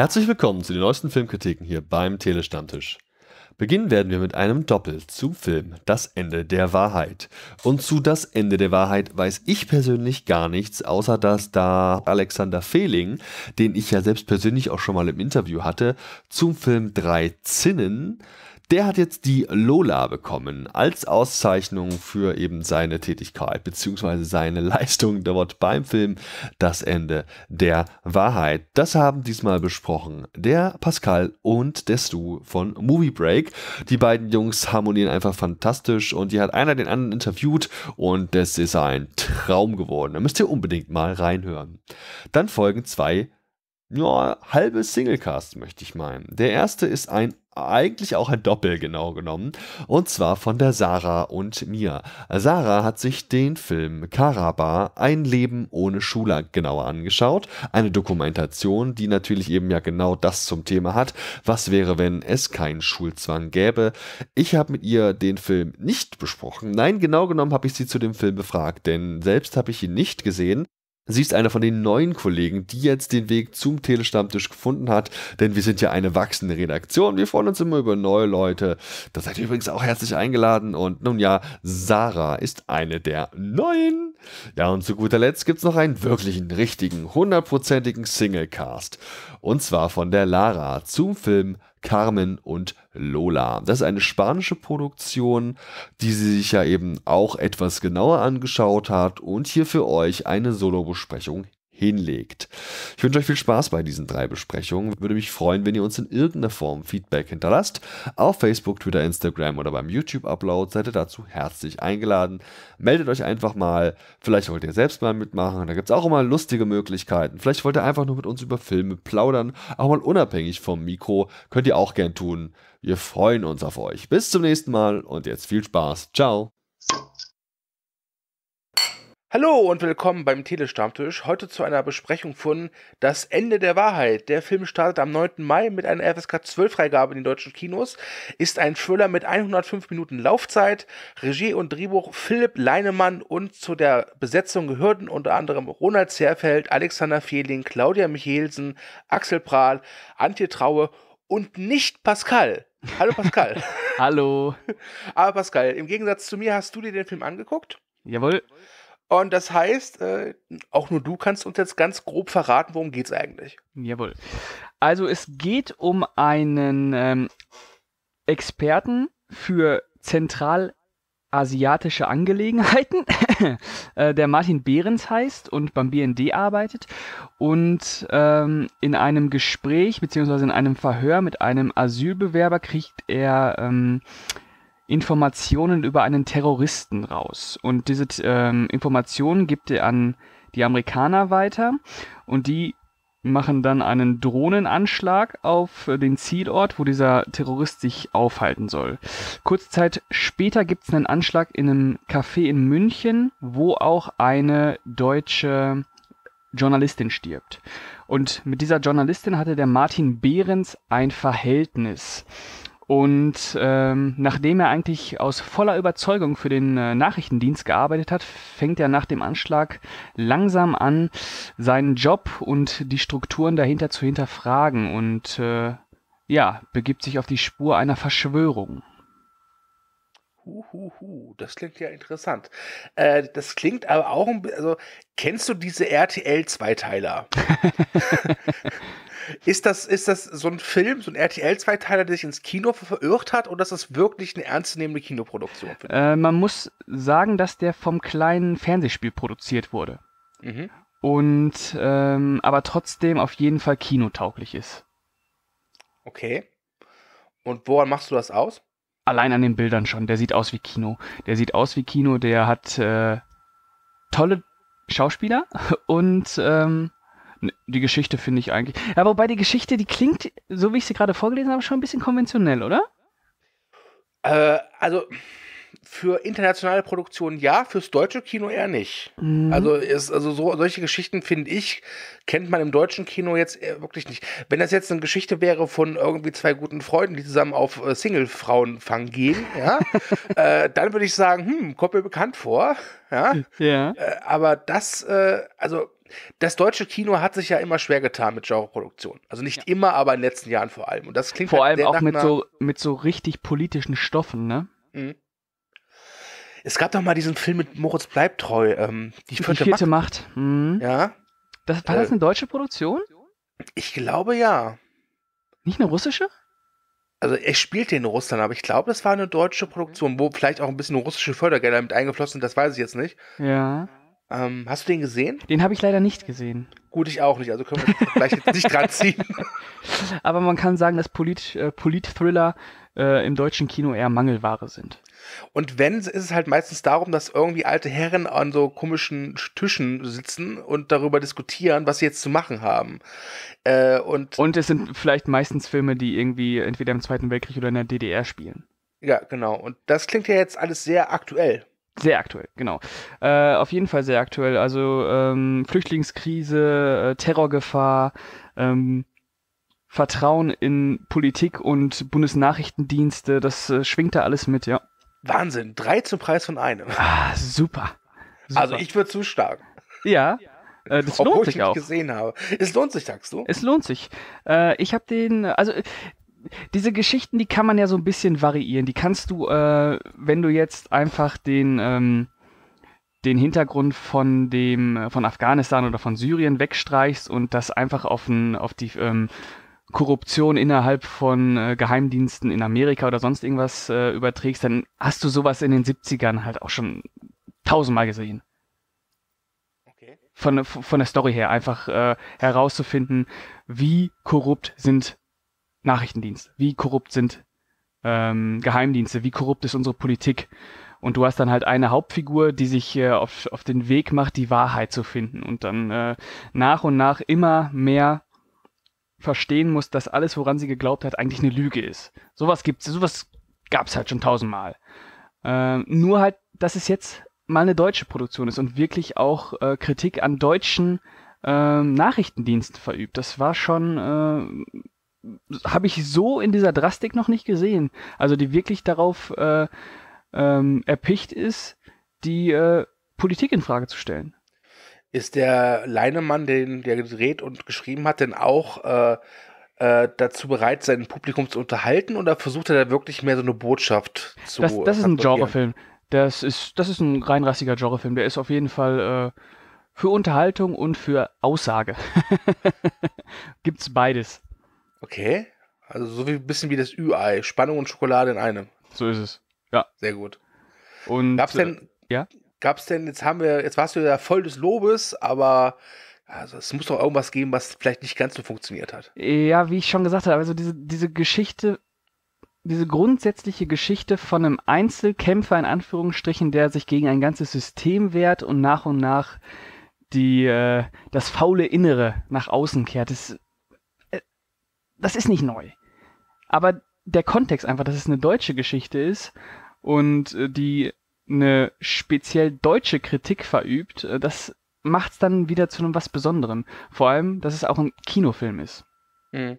Herzlich willkommen zu den neuesten Filmkritiken hier beim Telestammtisch. Beginnen werden wir mit einem Doppel zum Film Das Ende der Wahrheit. Und zu Das Ende der Wahrheit weiß ich persönlich gar nichts, außer dass da Alexander Fehling, den ich ja selbst persönlich auch schon mal im Interview hatte, zum Film Drei Zinnen der hat jetzt die Lola bekommen als Auszeichnung für eben seine Tätigkeit bzw. seine Leistung dort beim Film Das Ende der Wahrheit. Das haben diesmal besprochen der Pascal und der Stu von Movie Break. Die beiden Jungs harmonieren einfach fantastisch und die hat einer den anderen interviewt und das ist ein Traum geworden. Da müsst ihr unbedingt mal reinhören. Dann folgen zwei ja, halbe Singlecast, möchte ich meinen. Der erste ist ein eigentlich auch ein Doppel genau genommen, und zwar von der Sarah und mir. Sarah hat sich den Film Karabar, ein Leben ohne Schule genauer angeschaut, eine Dokumentation, die natürlich eben ja genau das zum Thema hat, was wäre, wenn es keinen Schulzwang gäbe. Ich habe mit ihr den Film nicht besprochen, nein, genau genommen habe ich sie zu dem Film befragt, denn selbst habe ich ihn nicht gesehen, Sie ist einer von den neuen Kollegen, die jetzt den Weg zum Telestammtisch gefunden hat, denn wir sind ja eine wachsende Redaktion. Wir freuen uns immer über neue Leute. Da seid ihr übrigens auch herzlich eingeladen. Und nun ja, Sarah ist eine der neuen. Ja, und zu guter Letzt gibt es noch einen wirklichen, richtigen, hundertprozentigen Singlecast. Und zwar von der Lara zum Film Carmen und Lola. Das ist eine spanische Produktion, die sie sich ja eben auch etwas genauer angeschaut hat und hier für euch eine Solo-Besprechung hinlegt. Ich wünsche euch viel Spaß bei diesen drei Besprechungen. Würde mich freuen, wenn ihr uns in irgendeiner Form Feedback hinterlasst. Auf Facebook, Twitter, Instagram oder beim YouTube-Upload seid ihr dazu herzlich eingeladen. Meldet euch einfach mal. Vielleicht wollt ihr selbst mal mitmachen. Da gibt es auch immer lustige Möglichkeiten. Vielleicht wollt ihr einfach nur mit uns über Filme plaudern. Auch mal unabhängig vom Mikro. Könnt ihr auch gern tun. Wir freuen uns auf euch. Bis zum nächsten Mal und jetzt viel Spaß. Ciao. Hallo und willkommen beim Telestammtisch. Heute zu einer Besprechung von Das Ende der Wahrheit. Der Film startet am 9. Mai mit einer FSK 12 Freigabe in den deutschen Kinos, ist ein Thriller mit 105 Minuten Laufzeit. Regie und Drehbuch Philipp Leinemann und zu der Besetzung gehörten unter anderem Ronald Zerfeld, Alexander Fehling, Claudia Michelsen, Axel Prahl, Antje Traue und nicht Pascal. Hallo Pascal. Hallo. Aber Pascal, im Gegensatz zu mir hast du dir den Film angeguckt? Jawohl. Und das heißt, äh, auch nur du kannst uns jetzt ganz grob verraten, worum geht es eigentlich. Jawohl. Also es geht um einen ähm, Experten für zentralasiatische Angelegenheiten, äh, der Martin Behrens heißt und beim BND arbeitet und ähm, in einem Gespräch beziehungsweise in einem Verhör mit einem Asylbewerber kriegt er ähm, Informationen über einen Terroristen raus. Und diese ähm, Informationen gibt er an die Amerikaner weiter und die machen dann einen Drohnenanschlag auf den Zielort, wo dieser Terrorist sich aufhalten soll. Kurze Zeit später gibt es einen Anschlag in einem Café in München, wo auch eine deutsche Journalistin stirbt. Und mit dieser Journalistin hatte der Martin Behrens ein Verhältnis. Und ähm, nachdem er eigentlich aus voller Überzeugung für den äh, Nachrichtendienst gearbeitet hat, fängt er nach dem Anschlag langsam an, seinen Job und die Strukturen dahinter zu hinterfragen und äh, ja, begibt sich auf die Spur einer Verschwörung. Huhuhu, das klingt ja interessant. Äh, das klingt aber auch, also kennst du diese RTL-Zweiteiler? Ist das, ist das so ein Film, so ein RTL-Zweiteiler, der sich ins Kino verirrt hat, oder ist das wirklich eine ernstzunehmende Kinoproduktion? Äh, man muss sagen, dass der vom kleinen Fernsehspiel produziert wurde. Mhm. Und ähm, aber trotzdem auf jeden Fall kinotauglich ist. Okay. Und woran machst du das aus? Allein an den Bildern schon. Der sieht aus wie Kino. Der sieht aus wie Kino, der hat äh, tolle Schauspieler und ähm, die Geschichte finde ich eigentlich. Ja, wobei die Geschichte, die klingt, so wie ich sie gerade vorgelesen habe, schon ein bisschen konventionell, oder? Äh, also für internationale Produktionen ja, fürs deutsche Kino eher nicht. Mhm. Also, ist, also so, solche Geschichten, finde ich, kennt man im deutschen Kino jetzt wirklich nicht. Wenn das jetzt eine Geschichte wäre von irgendwie zwei guten Freunden, die zusammen auf äh, Single-Frauenfang gehen, ja, äh, dann würde ich sagen, hm, kommt mir bekannt vor. Ja. ja. Äh, aber das, äh, also das deutsche Kino hat sich ja immer schwer getan mit Genreproduktion. Also nicht ja. immer, aber in den letzten Jahren vor allem. Und das klingt vor halt allem auch mit so, mit so richtig politischen Stoffen, ne? Mhm. Es gab doch mal diesen Film mit Moritz Bleibtreu, ähm, die vierte, die vierte Macht. Macht. Mhm. Ja. Das, war äh, das eine deutsche Produktion? Ich glaube ja. Nicht eine russische? Also er spielte in Russland, aber ich glaube, das war eine deutsche Produktion, wo vielleicht auch ein bisschen russische Fördergelder mit eingeflossen sind, das weiß ich jetzt nicht. Ja. Ähm, hast du den gesehen? Den habe ich leider nicht gesehen. Gut, ich auch nicht, also können wir vielleicht jetzt nicht dran ziehen. Aber man kann sagen, dass Polit, äh, Polit-Thriller äh, im deutschen Kino eher Mangelware sind. Und wenn, ist es halt meistens darum, dass irgendwie alte Herren an so komischen Tischen sitzen und darüber diskutieren, was sie jetzt zu machen haben. Äh, und, und es sind vielleicht meistens Filme, die irgendwie entweder im Zweiten Weltkrieg oder in der DDR spielen. Ja, genau. Und das klingt ja jetzt alles sehr aktuell. Sehr aktuell, genau. Äh, auf jeden Fall sehr aktuell. Also ähm, Flüchtlingskrise, äh, Terrorgefahr, ähm, Vertrauen in Politik und Bundesnachrichtendienste, das äh, schwingt da alles mit, ja. Wahnsinn, drei zum Preis von einem. Ah, super. super. Also ich würde zuschlagen. Ja, äh, das Obwohl lohnt sich ich auch. gesehen habe. Es lohnt sich, sagst du? Es lohnt sich. Äh, ich habe den, also diese Geschichten, die kann man ja so ein bisschen variieren. Die kannst du, äh, wenn du jetzt einfach den, ähm, den Hintergrund von dem, von Afghanistan oder von Syrien wegstreichst und das einfach auf, ein, auf die ähm, Korruption innerhalb von äh, Geheimdiensten in Amerika oder sonst irgendwas äh, überträgst, dann hast du sowas in den 70ern halt auch schon tausendmal gesehen. Okay. Von, von der Story her einfach äh, herauszufinden, wie korrupt sind Nachrichtendienste, wie korrupt sind ähm, Geheimdienste, wie korrupt ist unsere Politik. Und du hast dann halt eine Hauptfigur, die sich äh, auf, auf den Weg macht, die Wahrheit zu finden und dann äh, nach und nach immer mehr verstehen muss, dass alles, woran sie geglaubt hat, eigentlich eine Lüge ist. Sowas gibt's, sowas gab's halt schon tausendmal. Äh, nur halt, dass es jetzt mal eine deutsche Produktion ist und wirklich auch äh, Kritik an deutschen äh, Nachrichtendiensten verübt. Das war schon, äh, habe ich so in dieser Drastik noch nicht gesehen. Also die wirklich darauf äh, ähm, erpicht ist, die äh, Politik in Frage zu stellen. Ist der Leinemann, den der gedreht und geschrieben hat, denn auch äh, äh, dazu bereit, sein Publikum zu unterhalten oder versucht er da wirklich mehr so eine Botschaft zu Das, das ist ein Genrefilm. Das ist, das ist ein reinrassiger Genrefilm. Der ist auf jeden Fall äh, für Unterhaltung und für Aussage. Gibt's beides. Okay. Also so wie ein bisschen wie das Ü-Ei. Spannung und Schokolade in einem. So ist es. Ja. Sehr gut. Und gab's denn, äh, ja? gab es denn, jetzt haben wir, jetzt warst du ja voll des Lobes, aber also es muss doch irgendwas geben, was vielleicht nicht ganz so funktioniert hat. Ja, wie ich schon gesagt habe, also diese, diese Geschichte, diese grundsätzliche Geschichte von einem Einzelkämpfer in Anführungsstrichen, der sich gegen ein ganzes System wehrt und nach und nach die, äh, das faule Innere nach außen kehrt, das, äh, das ist nicht neu. Aber der Kontext einfach, dass es eine deutsche Geschichte ist und äh, die eine speziell deutsche Kritik verübt, äh, das macht es dann wieder zu einem was Besonderem. Vor allem, dass es auch ein Kinofilm ist. Mhm.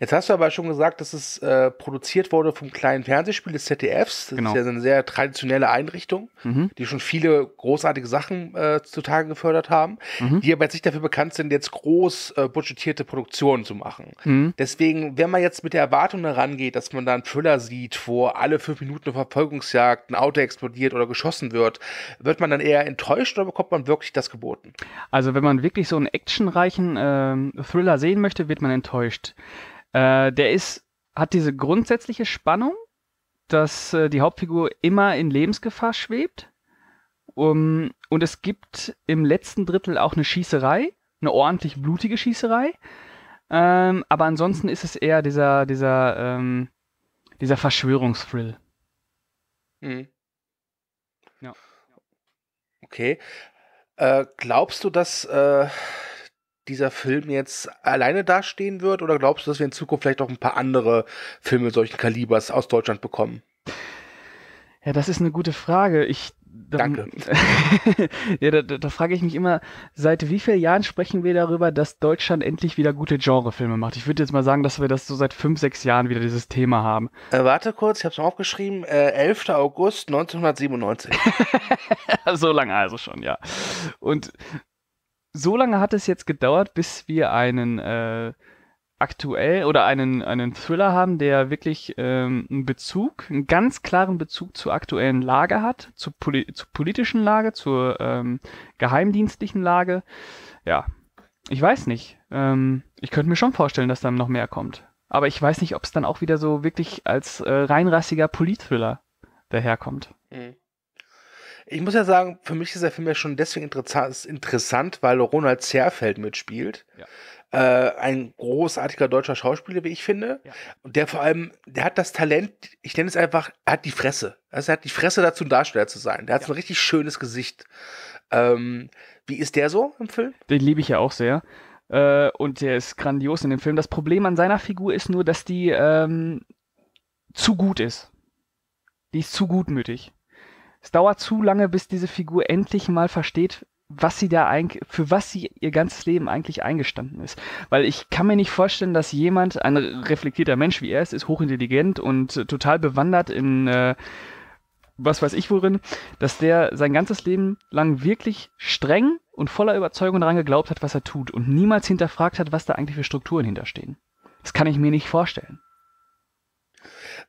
Jetzt hast du aber schon gesagt, dass es äh, produziert wurde vom kleinen Fernsehspiel des ZDFs. Das genau. ist ja eine sehr traditionelle Einrichtung, mhm. die schon viele großartige Sachen äh, zutage gefördert haben, mhm. die aber jetzt nicht dafür bekannt sind, jetzt groß äh, budgetierte Produktionen zu machen. Mhm. Deswegen, wenn man jetzt mit der Erwartung herangeht, dass man da einen Thriller sieht, wo alle fünf Minuten eine Verfolgungsjagd, ein Auto explodiert oder geschossen wird, wird man dann eher enttäuscht oder bekommt man wirklich das geboten? Also wenn man wirklich so einen actionreichen ähm, Thriller sehen möchte, wird man enttäuscht. Äh, der ist, hat diese grundsätzliche Spannung, dass äh, die Hauptfigur immer in Lebensgefahr schwebt. Um, und es gibt im letzten Drittel auch eine Schießerei, eine ordentlich blutige Schießerei. Ähm, aber ansonsten ist es eher dieser, dieser, ähm, dieser Verschwörungsthrill. Mhm. Ja. Okay. Äh, glaubst du, dass äh, dieser Film jetzt alleine dastehen wird oder glaubst du, dass wir in Zukunft vielleicht auch ein paar andere Filme solchen Kalibers aus Deutschland bekommen? Ja, das ist eine gute Frage. Ich da, Danke. ja, da, da, da frage ich mich immer, seit wie vielen Jahren sprechen wir darüber, dass Deutschland endlich wieder gute Genrefilme macht? Ich würde jetzt mal sagen, dass wir das so seit fünf, sechs Jahren wieder dieses Thema haben. Äh, warte kurz, ich habe es mal aufgeschrieben. Äh, 11. August 1997. so lange also schon, ja. Und so lange hat es jetzt gedauert, bis wir einen äh, aktuell oder einen, einen Thriller haben, der wirklich ähm, einen Bezug, einen ganz klaren Bezug zur aktuellen Lage hat, zur, Poli zur politischen Lage, zur ähm, geheimdienstlichen Lage. Ja, ich weiß nicht. Ähm, ich könnte mir schon vorstellen, dass dann noch mehr kommt. Aber ich weiß nicht, ob es dann auch wieder so wirklich als äh, reinrassiger Politthriller daherkommt. Mhm. Ich muss ja sagen, für mich ist der Film ja schon deswegen interessant, interessant weil Ronald Zerfeld mitspielt. Ja. Äh, ein großartiger deutscher Schauspieler, wie ich finde. Ja. Und der vor allem, der hat das Talent, ich nenne es einfach, er hat die Fresse. Also er hat die Fresse dazu, ein Darsteller zu sein. Der hat ja. so ein richtig schönes Gesicht. Ähm, wie ist der so im Film? Den liebe ich ja auch sehr. Äh, und der ist grandios in dem Film. Das Problem an seiner Figur ist nur, dass die ähm, zu gut ist. Die ist zu gutmütig. Es dauert zu lange, bis diese Figur endlich mal versteht, was sie da eigentlich, für was sie ihr ganzes Leben eigentlich eingestanden ist. Weil ich kann mir nicht vorstellen, dass jemand, ein reflektierter Mensch wie er ist, ist hochintelligent und äh, total bewandert in äh, was weiß ich worin, dass der sein ganzes Leben lang wirklich streng und voller Überzeugung daran geglaubt hat, was er tut und niemals hinterfragt hat, was da eigentlich für Strukturen hinterstehen. Das kann ich mir nicht vorstellen.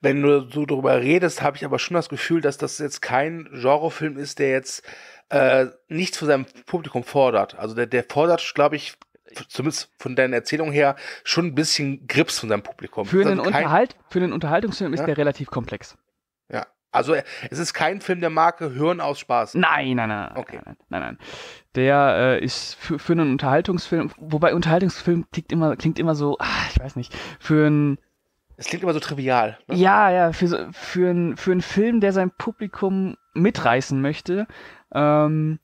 Wenn du so darüber redest, habe ich aber schon das Gefühl, dass das jetzt kein Genrefilm ist, der jetzt äh, nichts von seinem Publikum fordert. Also der, der fordert, glaube ich, zumindest von deiner Erzählung her, schon ein bisschen Grips von seinem Publikum. Für einen, also Unterhalt, für einen Unterhaltungsfilm ist ja? der relativ komplex. Ja. Also es ist kein Film der Marke Hören aus Spaß. Nein, nein, nein. Okay. Nein, nein, nein. Der äh, ist für, für einen Unterhaltungsfilm, wobei Unterhaltungsfilm klingt immer, klingt immer so, ach, ich weiß nicht, für einen es klingt immer so trivial. Ne? Ja, ja, für, für, ein, für einen Film, der sein Publikum mitreißen möchte, ähm,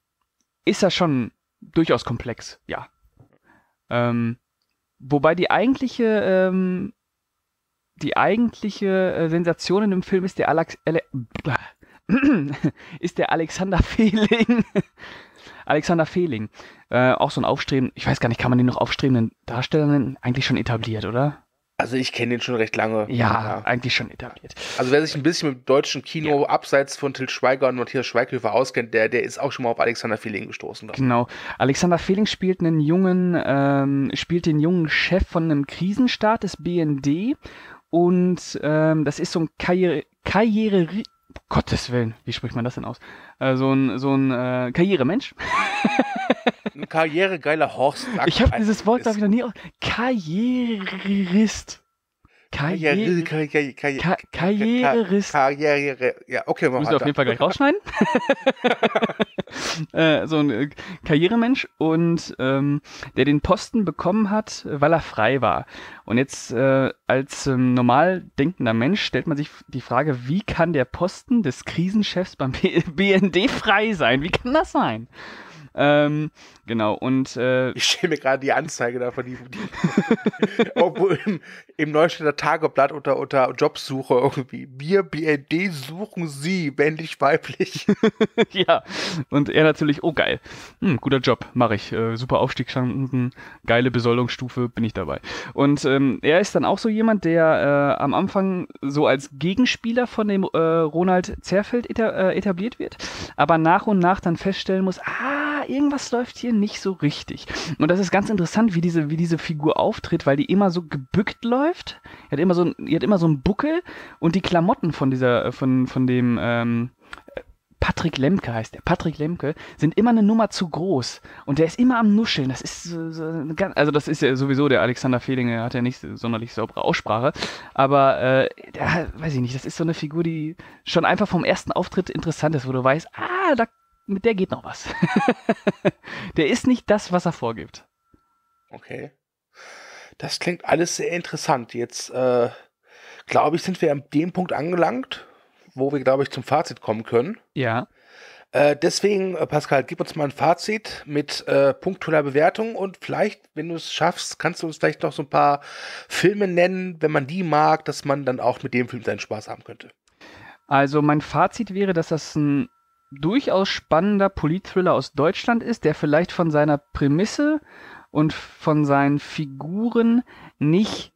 ist das schon durchaus komplex, ja. Ähm, wobei die eigentliche, ähm, die eigentliche äh, Sensation in dem Film ist der Alex, Ale ist der Alexander Fehling. Alexander Fehling. Äh, auch so ein aufstrebender, ich weiß gar nicht, kann man den noch aufstrebenden Darsteller nennen? Eigentlich schon etabliert, oder? Also ich kenne den schon recht lange. Ja, ja, eigentlich schon etabliert. Also wer sich ein bisschen mit dem deutschen Kino ja. abseits von Til Schweiger und Matthias Schweighöfer auskennt, der, der ist auch schon mal auf Alexander Fehling gestoßen. Genau. Alexander Fehling spielt einen jungen, ähm, spielt den jungen Chef von einem Krisenstaat des BND und ähm, das ist so ein Karriere, Karriere Gottes Willen, wie spricht man das denn aus? Äh, so ein, so ein äh, Karrieremensch. ein karrieregeiler Horst. Ich habe dieses Wort, glaube ich, noch nie aus. Karrierist. Karriere, Karriere, Karriere, Karrierist. Karriere, ja, okay, machen wir auf jeden Fall gleich rausschneiden. äh, so ein äh, Karrieremensch und ähm, der den Posten bekommen hat, weil er frei war. Und jetzt äh, als ähm, normal denkender Mensch stellt man sich die Frage, wie kann der Posten des Krisenchefs beim BND frei sein? Wie kann das sein? Ähm, genau, und äh, Ich stelle mir gerade die Anzeige davon, die, die irgendwo im, im Neustädter Tageblatt unter, unter Jobsuche irgendwie. Wir BND suchen Sie, männlich, weiblich. ja, und er natürlich, oh geil, hm, guter Job, mache ich. Äh, super Aufstiegschancen, geile Besoldungsstufe, bin ich dabei. Und ähm, er ist dann auch so jemand, der äh, am Anfang so als Gegenspieler von dem äh, Ronald Zerfeld äh, etabliert wird, aber nach und nach dann feststellen muss, ah, irgendwas läuft hier nicht so richtig. Und das ist ganz interessant, wie diese, wie diese Figur auftritt, weil die immer so gebückt läuft. Die hat immer so, die hat immer so einen Buckel und die Klamotten von dieser, von, von dem, ähm, Patrick Lemke heißt der. Patrick Lemke sind immer eine Nummer zu groß und der ist immer am Nuscheln. Das ist so, so also das ist ja sowieso der Alexander Fehlinge hat ja nicht sonderlich saubere Aussprache, aber äh, der, weiß ich nicht, das ist so eine Figur, die schon einfach vom ersten Auftritt interessant ist, wo du weißt, ah, da mit der geht noch was. der ist nicht das, was er vorgibt. Okay. Das klingt alles sehr interessant. Jetzt, äh, glaube ich, sind wir an dem Punkt angelangt, wo wir, glaube ich, zum Fazit kommen können. Ja. Äh, deswegen, äh, Pascal, gib uns mal ein Fazit mit äh, punktueller Bewertung und vielleicht, wenn du es schaffst, kannst du uns vielleicht noch so ein paar Filme nennen, wenn man die mag, dass man dann auch mit dem Film seinen Spaß haben könnte. Also mein Fazit wäre, dass das ein durchaus spannender Politthriller aus Deutschland ist, der vielleicht von seiner Prämisse und von seinen Figuren nicht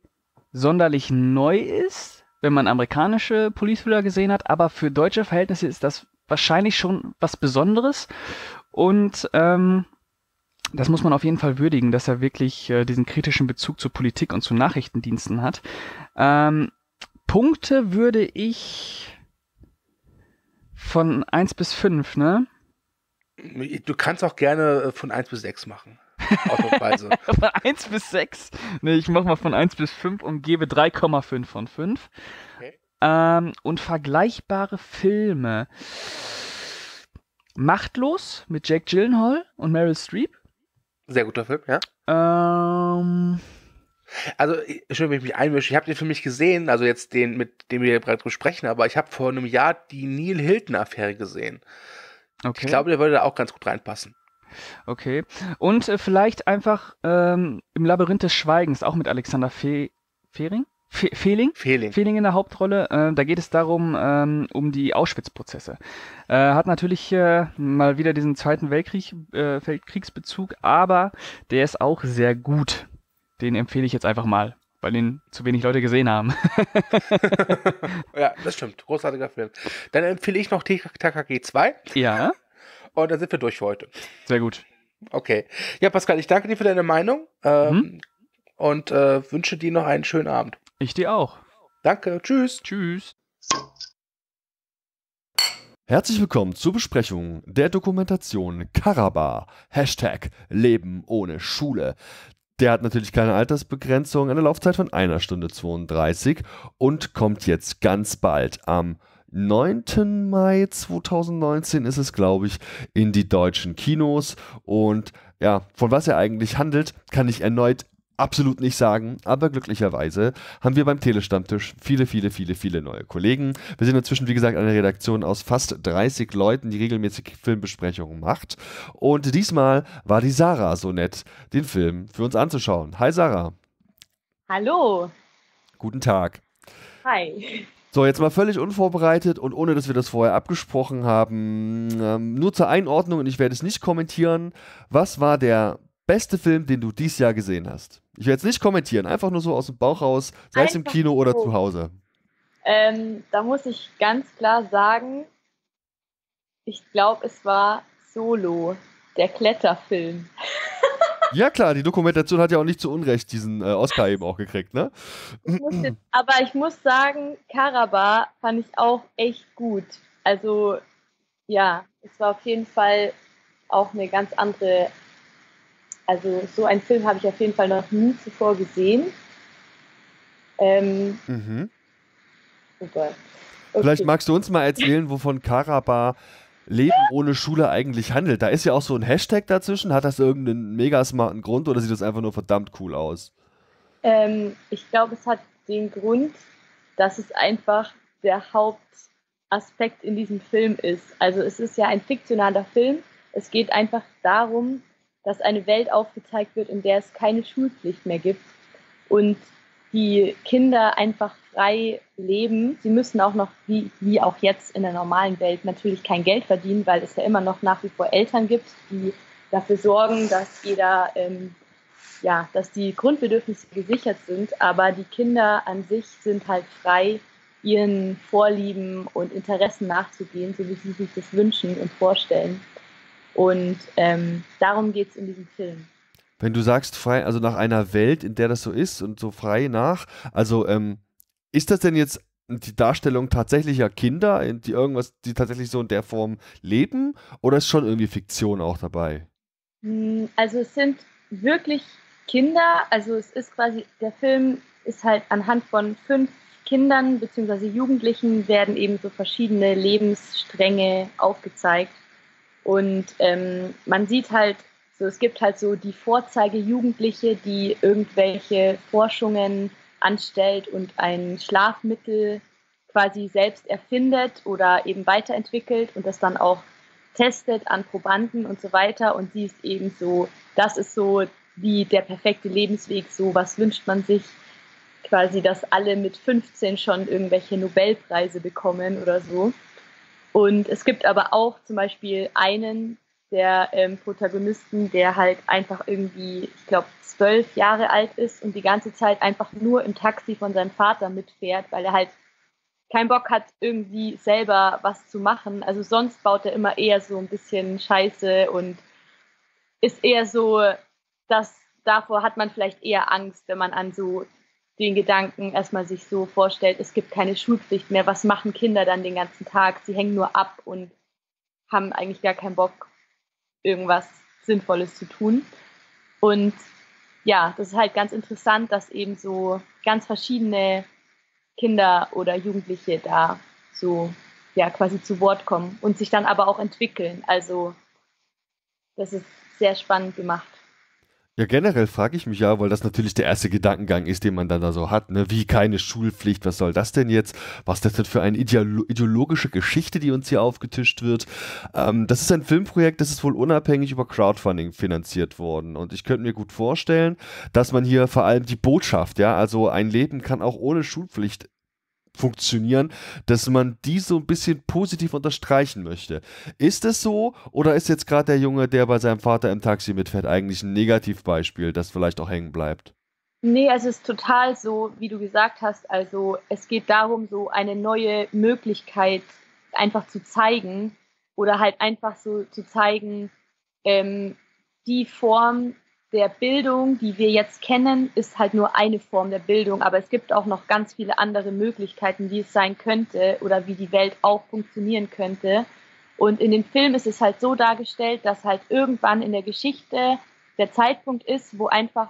sonderlich neu ist, wenn man amerikanische Politthriller gesehen hat, aber für deutsche Verhältnisse ist das wahrscheinlich schon was Besonderes. Und ähm, das muss man auf jeden Fall würdigen, dass er wirklich äh, diesen kritischen Bezug zur Politik und zu Nachrichtendiensten hat. Ähm, Punkte würde ich von 1 bis 5, ne? Du kannst auch gerne äh, von 1 bis 6 machen. Ausnahmsweise. von 1 bis 6? Ne, ich mach mal von 1 bis 5 und gebe 3,5 von 5. Okay. Ähm, und vergleichbare Filme. Machtlos mit Jack Gyllenhaal und Meryl Streep. Sehr guter Film, ja. Ähm. Also, schön, wenn ich mich einmische. Ich habe den für mich gesehen, also jetzt den, mit dem wir gerade sprechen, aber ich habe vor einem Jahr die Neil Hilton-Affäre gesehen. Okay. Ich glaube, der würde da auch ganz gut reinpassen. Okay. Und äh, vielleicht einfach ähm, im Labyrinth des Schweigens, auch mit Alexander Fe Fehring? Fe Fehling? Fehling. Fehling in der Hauptrolle. Äh, da geht es darum, ähm, um die Auschwitz-Prozesse. Äh, hat natürlich äh, mal wieder diesen Zweiten Weltkrieg, äh, Weltkriegsbezug, aber der ist auch sehr gut. Den empfehle ich jetzt einfach mal, weil ihn zu wenig Leute gesehen haben. ja, das stimmt. Großartiger Film. Dann empfehle ich noch TKG 2. Ja. Und dann sind wir durch für heute. Sehr gut. Okay. Ja, Pascal, ich danke dir für deine Meinung ähm, mhm. und äh, wünsche dir noch einen schönen Abend. Ich dir auch. Danke. Tschüss. Tschüss. Herzlich willkommen zur Besprechung der Dokumentation Karaba. Hashtag Leben ohne Schule. Der hat natürlich keine Altersbegrenzung, eine Laufzeit von einer Stunde 32 und kommt jetzt ganz bald am 9. Mai 2019 ist es, glaube ich, in die deutschen Kinos. Und ja, von was er eigentlich handelt, kann ich erneut absolut nicht sagen, aber glücklicherweise haben wir beim Telestammtisch viele, viele, viele, viele neue Kollegen. Wir sind inzwischen, wie gesagt, eine Redaktion aus fast 30 Leuten, die regelmäßig Filmbesprechungen macht. Und diesmal war die Sarah so nett, den Film für uns anzuschauen. Hi Sarah. Hallo. Guten Tag. Hi. So, jetzt mal völlig unvorbereitet und ohne dass wir das vorher abgesprochen haben. Ähm, nur zur Einordnung, und ich werde es nicht kommentieren. Was war der beste Film, den du dieses Jahr gesehen hast? Ich werde es nicht kommentieren, einfach nur so aus dem Bauch raus, sei es im Kino oder zu Hause. Ähm, da muss ich ganz klar sagen, ich glaube, es war Solo, der Kletterfilm. Ja klar, die Dokumentation hat ja auch nicht zu Unrecht diesen äh, Oscar eben auch gekriegt, ne? Ich jetzt, aber ich muss sagen, Karaba fand ich auch echt gut. Also ja, es war auf jeden Fall auch eine ganz andere, also so einen Film habe ich auf jeden Fall noch nie zuvor gesehen. Ähm, mhm. Super. Okay. Vielleicht magst du uns mal erzählen, wovon Karaba Leben ohne Schule eigentlich handelt. Da ist ja auch so ein Hashtag dazwischen. Hat das irgendeinen mega smarten Grund oder sieht das einfach nur verdammt cool aus? Ähm, ich glaube, es hat den Grund, dass es einfach der Hauptaspekt in diesem Film ist. Also es ist ja ein fiktionaler Film. Es geht einfach darum, dass eine Welt aufgezeigt wird, in der es keine Schulpflicht mehr gibt. Und die Kinder einfach frei leben. Sie müssen auch noch, wie, wie auch jetzt in der normalen Welt, natürlich kein Geld verdienen, weil es ja immer noch nach wie vor Eltern gibt, die dafür sorgen, dass jeder, ähm, ja, dass die Grundbedürfnisse gesichert sind. Aber die Kinder an sich sind halt frei, ihren Vorlieben und Interessen nachzugehen, so wie sie sich das wünschen und vorstellen. Und ähm, darum geht es in diesem Film wenn du sagst frei, also nach einer Welt, in der das so ist und so frei nach, also ähm, ist das denn jetzt die Darstellung tatsächlicher Kinder, die irgendwas, die tatsächlich so in der Form leben, oder ist schon irgendwie Fiktion auch dabei? Hm, also es sind wirklich Kinder, also es ist quasi, der Film ist halt anhand von fünf Kindern bzw. Jugendlichen werden eben so verschiedene Lebensstränge aufgezeigt. Und ähm, man sieht halt so, es gibt halt so die Vorzeige-Jugendliche, die irgendwelche Forschungen anstellt und ein Schlafmittel quasi selbst erfindet oder eben weiterentwickelt und das dann auch testet an Probanden und so weiter. Und sie ist eben so, das ist so wie der perfekte Lebensweg, so was wünscht man sich quasi, dass alle mit 15 schon irgendwelche Nobelpreise bekommen oder so. Und es gibt aber auch zum Beispiel einen, der ähm, Protagonisten, der halt einfach irgendwie, ich glaube, zwölf Jahre alt ist und die ganze Zeit einfach nur im Taxi von seinem Vater mitfährt, weil er halt keinen Bock hat, irgendwie selber was zu machen. Also sonst baut er immer eher so ein bisschen Scheiße und ist eher so, dass davor hat man vielleicht eher Angst, wenn man an so den Gedanken erstmal sich so vorstellt, es gibt keine Schulpflicht mehr. Was machen Kinder dann den ganzen Tag? Sie hängen nur ab und haben eigentlich gar keinen Bock, irgendwas Sinnvolles zu tun. Und ja, das ist halt ganz interessant, dass eben so ganz verschiedene Kinder oder Jugendliche da so ja quasi zu Wort kommen und sich dann aber auch entwickeln. Also das ist sehr spannend gemacht. Ja, generell frage ich mich ja, weil das natürlich der erste Gedankengang ist, den man dann da so hat, ne? Wie keine Schulpflicht, was soll das denn jetzt? Was ist das denn für eine ideolo ideologische Geschichte, die uns hier aufgetischt wird? Ähm, das ist ein Filmprojekt, das ist wohl unabhängig über Crowdfunding finanziert worden. Und ich könnte mir gut vorstellen, dass man hier vor allem die Botschaft, ja, also ein Leben kann auch ohne Schulpflicht funktionieren, dass man die so ein bisschen positiv unterstreichen möchte. Ist es so oder ist jetzt gerade der Junge, der bei seinem Vater im Taxi mitfährt, eigentlich ein Negativbeispiel, das vielleicht auch hängen bleibt? Nee, also es ist total so, wie du gesagt hast. Also es geht darum, so eine neue Möglichkeit einfach zu zeigen oder halt einfach so zu zeigen, ähm, die Form, der Bildung, die wir jetzt kennen, ist halt nur eine Form der Bildung, aber es gibt auch noch ganz viele andere Möglichkeiten, wie es sein könnte oder wie die Welt auch funktionieren könnte. Und in dem Film ist es halt so dargestellt, dass halt irgendwann in der Geschichte der Zeitpunkt ist, wo einfach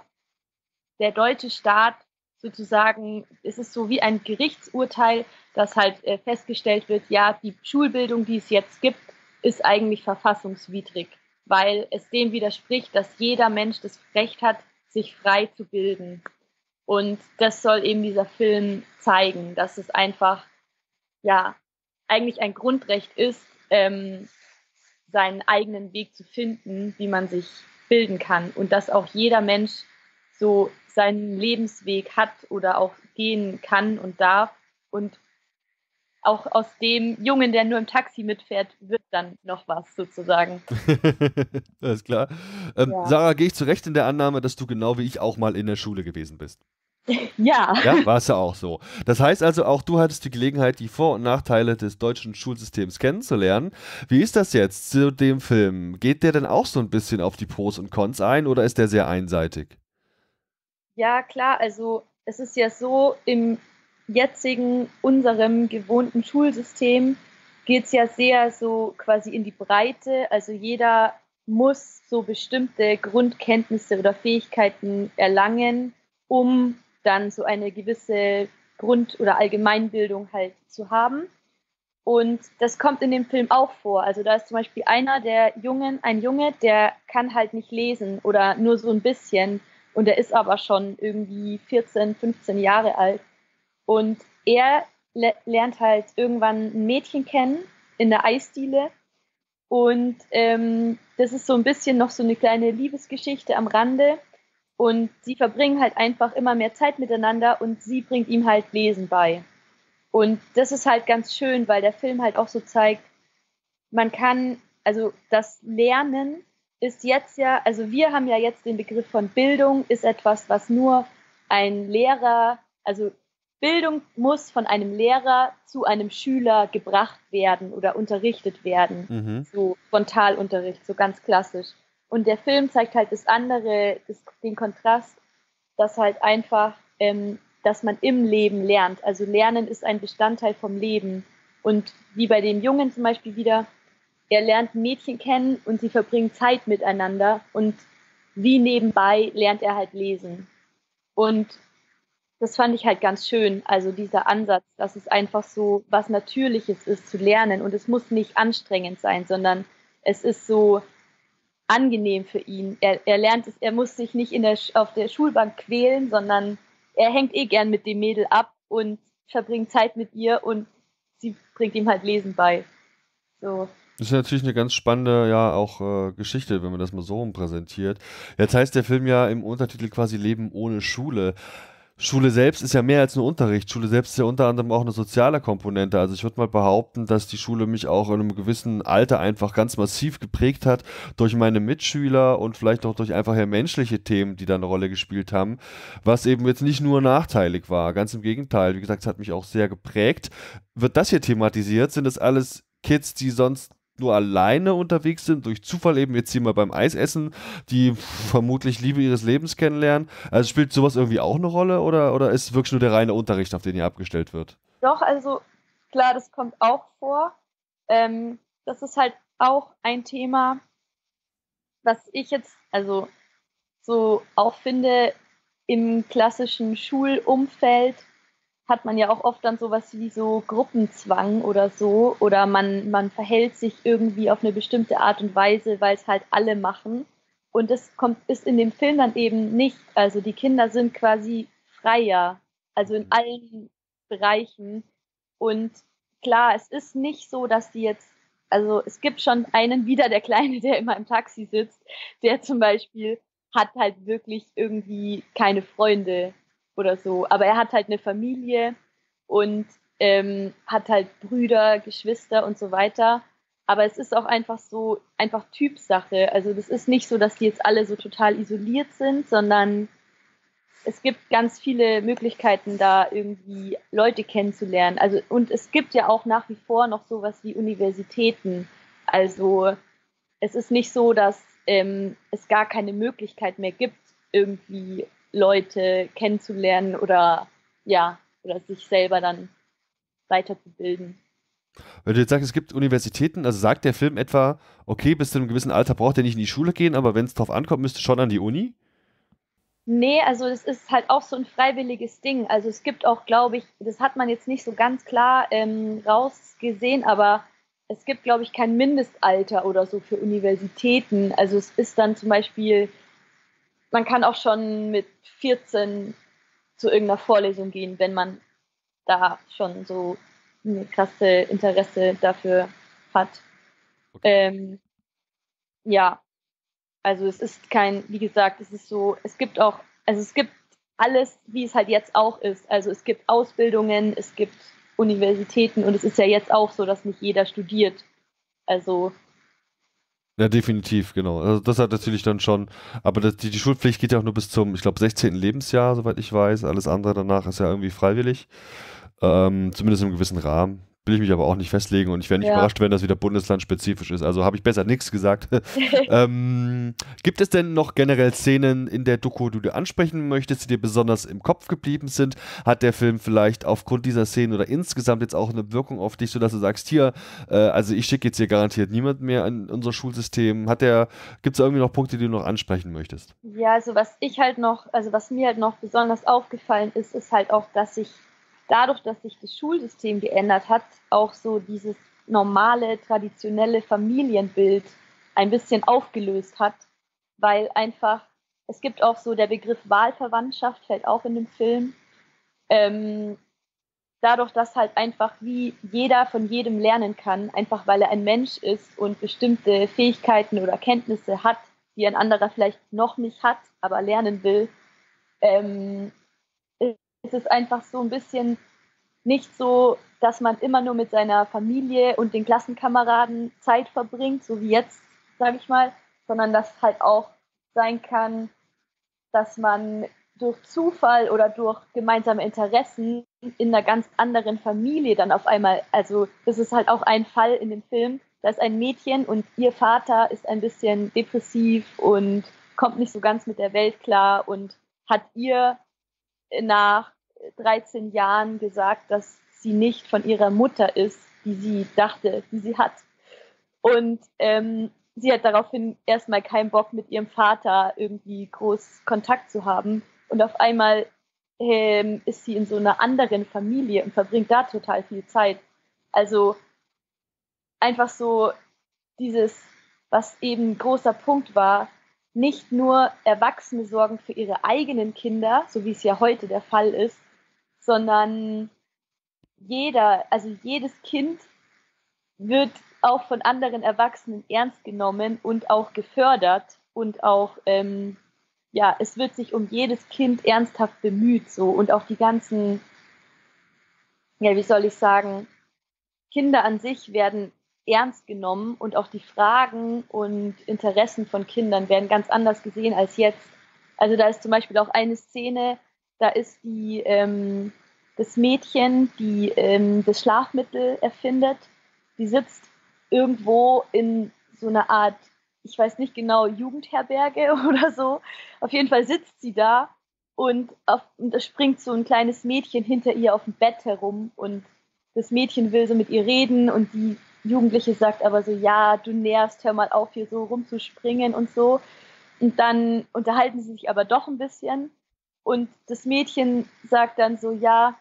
der deutsche Staat sozusagen, es ist so wie ein Gerichtsurteil, dass halt äh, festgestellt wird, ja, die Schulbildung, die es jetzt gibt, ist eigentlich verfassungswidrig weil es dem widerspricht, dass jeder Mensch das Recht hat, sich frei zu bilden. Und das soll eben dieser Film zeigen, dass es einfach, ja, eigentlich ein Grundrecht ist, ähm, seinen eigenen Weg zu finden, wie man sich bilden kann. Und dass auch jeder Mensch so seinen Lebensweg hat oder auch gehen kann und darf. Und auch aus dem Jungen, der nur im Taxi mitfährt, wird dann noch was sozusagen. Alles klar. Ähm, ja. Sarah, gehe ich zurecht in der Annahme, dass du genau wie ich auch mal in der Schule gewesen bist? Ja. Ja, war es ja auch so. Das heißt also, auch du hattest die Gelegenheit, die Vor- und Nachteile des deutschen Schulsystems kennenzulernen. Wie ist das jetzt zu dem Film? Geht der denn auch so ein bisschen auf die Pros und Cons ein oder ist der sehr einseitig? Ja, klar. Also, es ist ja so, im jetzigen, unserem gewohnten Schulsystem geht es ja sehr so quasi in die Breite. Also jeder muss so bestimmte Grundkenntnisse oder Fähigkeiten erlangen, um dann so eine gewisse Grund- oder Allgemeinbildung halt zu haben. Und das kommt in dem Film auch vor. Also da ist zum Beispiel einer der Jungen, ein Junge, der kann halt nicht lesen oder nur so ein bisschen. Und der ist aber schon irgendwie 14, 15 Jahre alt. Und er le lernt halt irgendwann ein Mädchen kennen in der Eisdiele. Und ähm, das ist so ein bisschen noch so eine kleine Liebesgeschichte am Rande. Und sie verbringen halt einfach immer mehr Zeit miteinander und sie bringt ihm halt Lesen bei. Und das ist halt ganz schön, weil der Film halt auch so zeigt, man kann, also das Lernen ist jetzt ja, also wir haben ja jetzt den Begriff von Bildung, ist etwas, was nur ein Lehrer, also Bildung muss von einem Lehrer zu einem Schüler gebracht werden oder unterrichtet werden. Mhm. So Frontalunterricht, so ganz klassisch. Und der Film zeigt halt das andere, das, den Kontrast, dass halt einfach, ähm, dass man im Leben lernt. Also Lernen ist ein Bestandteil vom Leben. Und wie bei dem Jungen zum Beispiel wieder, er lernt ein Mädchen kennen und sie verbringen Zeit miteinander und wie nebenbei lernt er halt lesen. Und das fand ich halt ganz schön. Also dieser Ansatz, dass es einfach so was Natürliches ist zu lernen und es muss nicht anstrengend sein, sondern es ist so angenehm für ihn. Er, er lernt es, er muss sich nicht in der, auf der Schulbank quälen, sondern er hängt eh gern mit dem Mädel ab und verbringt Zeit mit ihr und sie bringt ihm halt Lesen bei. So. Das ist natürlich eine ganz spannende, ja, auch äh, Geschichte, wenn man das mal so präsentiert. Jetzt heißt der Film ja im Untertitel quasi Leben ohne Schule. Schule selbst ist ja mehr als nur Unterricht. Schule selbst ist ja unter anderem auch eine soziale Komponente. Also ich würde mal behaupten, dass die Schule mich auch in einem gewissen Alter einfach ganz massiv geprägt hat durch meine Mitschüler und vielleicht auch durch einfach ja menschliche Themen, die da eine Rolle gespielt haben, was eben jetzt nicht nur nachteilig war. Ganz im Gegenteil. Wie gesagt, es hat mich auch sehr geprägt. Wird das hier thematisiert? Sind das alles Kids, die sonst nur alleine unterwegs sind, durch Zufall eben jetzt hier mal beim Eisessen, die vermutlich Liebe ihres Lebens kennenlernen. Also spielt sowas irgendwie auch eine Rolle oder, oder ist wirklich nur der reine Unterricht, auf den hier abgestellt wird? Doch, also klar, das kommt auch vor. Ähm, das ist halt auch ein Thema, was ich jetzt, also so auch finde, im klassischen Schulumfeld hat man ja auch oft dann sowas wie so Gruppenzwang oder so oder man, man verhält sich irgendwie auf eine bestimmte Art und Weise, weil es halt alle machen. Und das kommt, ist in dem Film dann eben nicht. Also die Kinder sind quasi freier, also in allen Bereichen. Und klar, es ist nicht so, dass die jetzt, also es gibt schon einen wieder, der Kleine, der immer im Taxi sitzt, der zum Beispiel hat halt wirklich irgendwie keine Freunde oder so. Aber er hat halt eine Familie und ähm, hat halt Brüder, Geschwister und so weiter. Aber es ist auch einfach so, einfach Typsache. Also das ist nicht so, dass die jetzt alle so total isoliert sind, sondern es gibt ganz viele Möglichkeiten, da irgendwie Leute kennenzulernen. Also, und es gibt ja auch nach wie vor noch sowas wie Universitäten. Also es ist nicht so, dass ähm, es gar keine Möglichkeit mehr gibt, irgendwie Leute kennenzulernen oder ja, oder sich selber dann weiterzubilden. Wenn du jetzt sagst, es gibt Universitäten, also sagt der Film etwa, okay, bis zu einem gewissen Alter braucht er nicht in die Schule gehen, aber wenn es drauf ankommt, müsste schon an die Uni? Nee, also es ist halt auch so ein freiwilliges Ding. Also es gibt auch, glaube ich, das hat man jetzt nicht so ganz klar ähm, rausgesehen, aber es gibt, glaube ich, kein Mindestalter oder so für Universitäten. Also es ist dann zum Beispiel, man kann auch schon mit 14 zu irgendeiner Vorlesung gehen, wenn man da schon so ein krasse Interesse dafür hat. Okay. Ähm, ja, also es ist kein, wie gesagt, es ist so, es gibt auch, also es gibt alles, wie es halt jetzt auch ist. Also es gibt Ausbildungen, es gibt Universitäten und es ist ja jetzt auch so, dass nicht jeder studiert. Also ja, definitiv, genau. Also das hat natürlich dann schon, aber das, die, die Schulpflicht geht ja auch nur bis zum, ich glaube, 16. Lebensjahr, soweit ich weiß. Alles andere danach ist ja irgendwie freiwillig. Ähm, zumindest im gewissen Rahmen will ich mich aber auch nicht festlegen und ich wäre nicht ja. überrascht, wenn das wieder bundeslandspezifisch ist. Also habe ich besser nichts gesagt. ähm, gibt es denn noch generell Szenen in der Doku, die du ansprechen möchtest, die dir besonders im Kopf geblieben sind? Hat der Film vielleicht aufgrund dieser Szenen oder insgesamt jetzt auch eine Wirkung auf dich, sodass du sagst, hier, äh, also ich schicke jetzt hier garantiert niemand mehr in unser Schulsystem. Hat der, gibt es irgendwie noch Punkte, die du noch ansprechen möchtest? Ja, also was ich halt noch, also was mir halt noch besonders aufgefallen ist, ist halt auch, dass ich dadurch, dass sich das Schulsystem geändert hat, auch so dieses normale, traditionelle Familienbild ein bisschen aufgelöst hat, weil einfach, es gibt auch so der Begriff Wahlverwandtschaft, fällt auch in dem Film. Ähm, dadurch, dass halt einfach wie jeder von jedem lernen kann, einfach weil er ein Mensch ist und bestimmte Fähigkeiten oder Kenntnisse hat, die ein anderer vielleicht noch nicht hat, aber lernen will, ähm, ist es einfach so ein bisschen nicht so, dass man immer nur mit seiner Familie und den Klassenkameraden Zeit verbringt, so wie jetzt, sage ich mal, sondern dass halt auch sein kann, dass man durch Zufall oder durch gemeinsame Interessen in einer ganz anderen Familie dann auf einmal, also das ist halt auch ein Fall in dem Film, da ist ein Mädchen und ihr Vater ist ein bisschen depressiv und kommt nicht so ganz mit der Welt klar und hat ihr nach 13 Jahren gesagt, dass sie nicht von ihrer Mutter ist, die sie dachte, die sie hat. Und ähm, sie hat daraufhin erstmal keinen Bock, mit ihrem Vater irgendwie groß Kontakt zu haben. Und auf einmal ähm, ist sie in so einer anderen Familie und verbringt da total viel Zeit. Also einfach so dieses, was eben großer Punkt war, nicht nur Erwachsene sorgen für ihre eigenen Kinder, so wie es ja heute der Fall ist, sondern jeder, also jedes Kind wird auch von anderen Erwachsenen ernst genommen und auch gefördert und auch, ähm, ja, es wird sich um jedes Kind ernsthaft bemüht, so. Und auch die ganzen, ja, wie soll ich sagen, Kinder an sich werden ernst genommen und auch die Fragen und Interessen von Kindern werden ganz anders gesehen als jetzt. Also da ist zum Beispiel auch eine Szene, da ist die, ähm, das Mädchen, die ähm, das Schlafmittel erfindet, die sitzt irgendwo in so einer Art, ich weiß nicht genau, Jugendherberge oder so. Auf jeden Fall sitzt sie da und, auf, und da springt so ein kleines Mädchen hinter ihr auf dem Bett herum und das Mädchen will so mit ihr reden und die Jugendliche sagt aber so, ja, du nervst, hör mal auf, hier so rumzuspringen und so. Und dann unterhalten sie sich aber doch ein bisschen. Und das Mädchen sagt dann so, ja,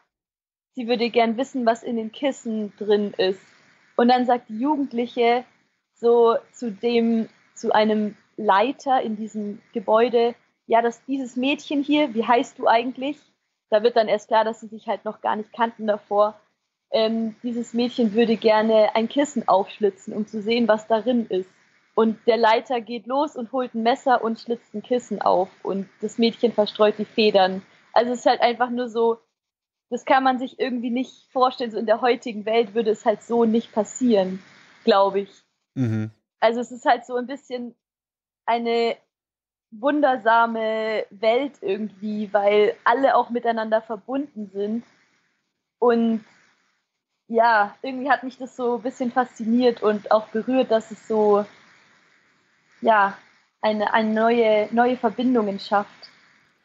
sie würde gern wissen, was in den Kissen drin ist. Und dann sagt die Jugendliche so zu dem, zu einem Leiter in diesem Gebäude, ja, dass dieses Mädchen hier, wie heißt du eigentlich? Da wird dann erst klar, dass sie sich halt noch gar nicht kannten davor ähm, dieses Mädchen würde gerne ein Kissen aufschlitzen, um zu sehen, was darin ist. Und der Leiter geht los und holt ein Messer und schlitzt ein Kissen auf. Und das Mädchen verstreut die Federn. Also es ist halt einfach nur so, das kann man sich irgendwie nicht vorstellen. So in der heutigen Welt würde es halt so nicht passieren, glaube ich. Mhm. Also es ist halt so ein bisschen eine wundersame Welt irgendwie, weil alle auch miteinander verbunden sind. Und ja, irgendwie hat mich das so ein bisschen fasziniert und auch berührt, dass es so, ja, eine, eine neue, neue Verbindungen schafft.